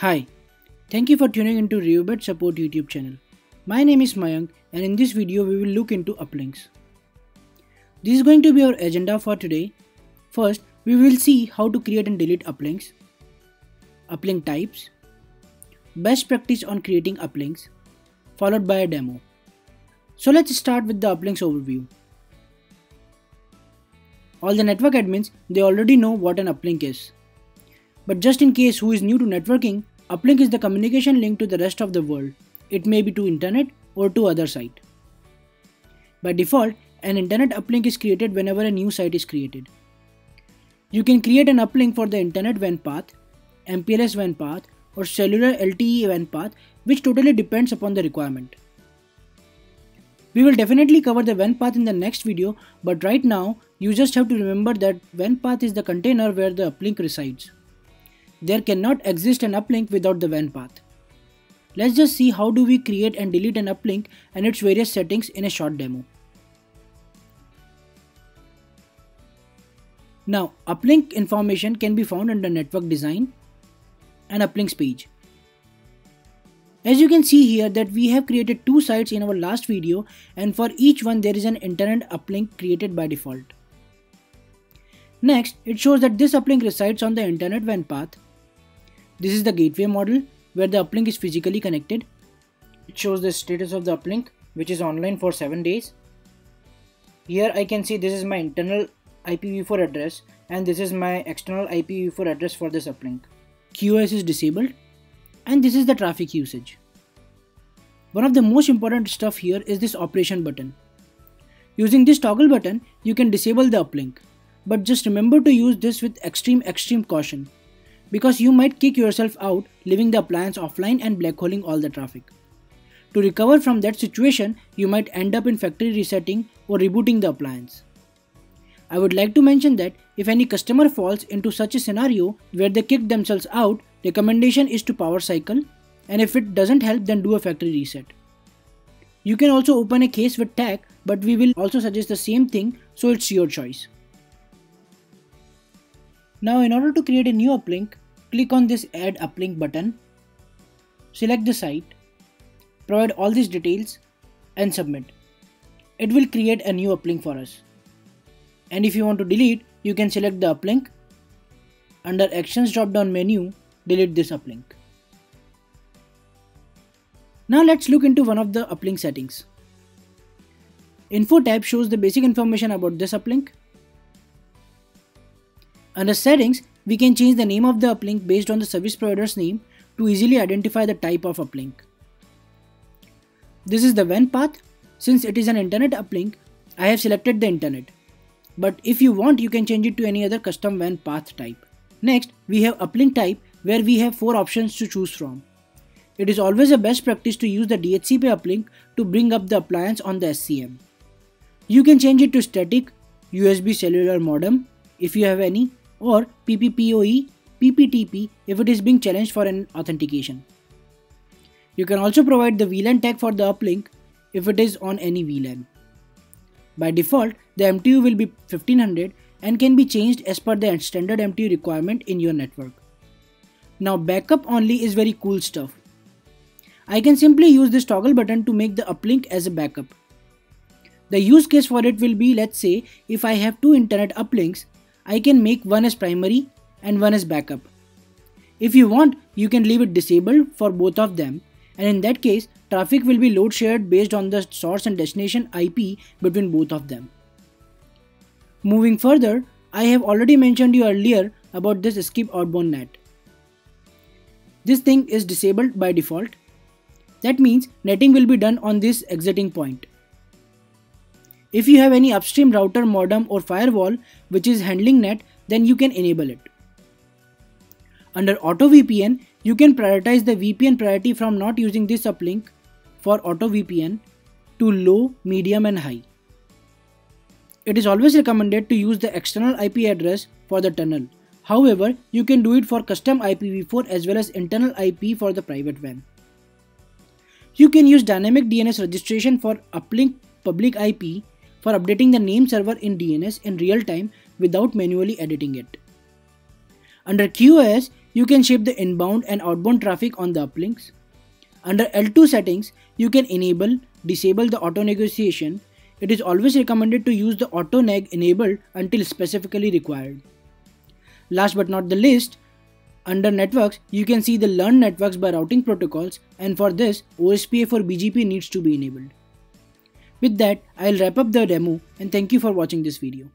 Hi, thank you for tuning into Riverbed Support YouTube channel. My name is Mayank and in this video we will look into uplinks. This is going to be our agenda for today. First, we will see how to create and delete uplinks, uplink types, best practice on creating uplinks, followed by a demo. So let's start with the uplinks overview. All the network admins, they already know what an uplink is. But just in case who is new to networking, uplink is the communication link to the rest of the world. It may be to internet or to other site. By default, an internet uplink is created whenever a new site is created. You can create an uplink for the internet WAN path, MPLS WAN path or cellular LTE WAN path which totally depends upon the requirement. We will definitely cover the WAN path in the next video but right now you just have to remember that WAN path is the container where the uplink resides. There cannot exist an uplink without the WAN path. Let's just see how do we create and delete an uplink and its various settings in a short demo. Now, uplink information can be found under network design and uplinks page. As you can see here that we have created two sites in our last video and for each one there is an internet uplink created by default. Next, it shows that this uplink resides on the internet WAN path this is the gateway model where the uplink is physically connected. It shows the status of the uplink which is online for 7 days. Here I can see this is my internal IPv4 address and this is my external IPv4 address for this uplink. QoS is disabled and this is the traffic usage. One of the most important stuff here is this operation button. Using this toggle button, you can disable the uplink. But just remember to use this with extreme extreme caution because you might kick yourself out leaving the appliance offline and blackholing all the traffic. To recover from that situation, you might end up in factory resetting or rebooting the appliance. I would like to mention that if any customer falls into such a scenario where they kick themselves out, recommendation is to power cycle and if it doesn't help then do a factory reset. You can also open a case with TAC but we will also suggest the same thing so it's your choice. Now in order to create a new uplink, click on this add uplink button, select the site, provide all these details and submit. It will create a new uplink for us. And if you want to delete, you can select the uplink. Under actions drop down menu, delete this uplink. Now let's look into one of the uplink settings. Info tab shows the basic information about this uplink under settings, we can change the name of the uplink based on the service provider's name to easily identify the type of uplink. This is the WAN path. Since it is an internet uplink, I have selected the internet. But if you want, you can change it to any other custom WAN path type. Next, we have uplink type where we have 4 options to choose from. It is always a best practice to use the DHCP uplink to bring up the appliance on the SCM. You can change it to static, USB cellular modem if you have any, or PPPoE, PPTP if it is being challenged for an authentication. You can also provide the VLAN tag for the uplink if it is on any VLAN. By default, the MTU will be 1500 and can be changed as per the standard MTU requirement in your network. Now backup only is very cool stuff. I can simply use this toggle button to make the uplink as a backup. The use case for it will be let's say if I have two internet uplinks I can make one as primary and one as backup. If you want, you can leave it disabled for both of them and in that case, traffic will be load shared based on the source and destination IP between both of them. Moving further, I have already mentioned you earlier about this skip outbound NAT. This thing is disabled by default. That means NATing will be done on this exiting point. If you have any upstream router modem or firewall which is handling NAT, then you can enable it. Under Auto VPN, you can prioritize the VPN priority from not using this uplink for Auto VPN to low, medium and high. It is always recommended to use the external IP address for the tunnel. However, you can do it for custom IPv4 as well as internal IP for the private WAN. You can use dynamic DNS registration for uplink public IP for updating the name server in DNS in real time without manually editing it. Under QoS, you can shape the inbound and outbound traffic on the uplinks. Under L2 settings, you can enable, disable the auto negotiation. It is always recommended to use the auto neg enabled until specifically required. Last but not the least, under networks, you can see the learn networks by routing protocols and for this, OSPF for BGP needs to be enabled. With that, I'll wrap up the demo and thank you for watching this video.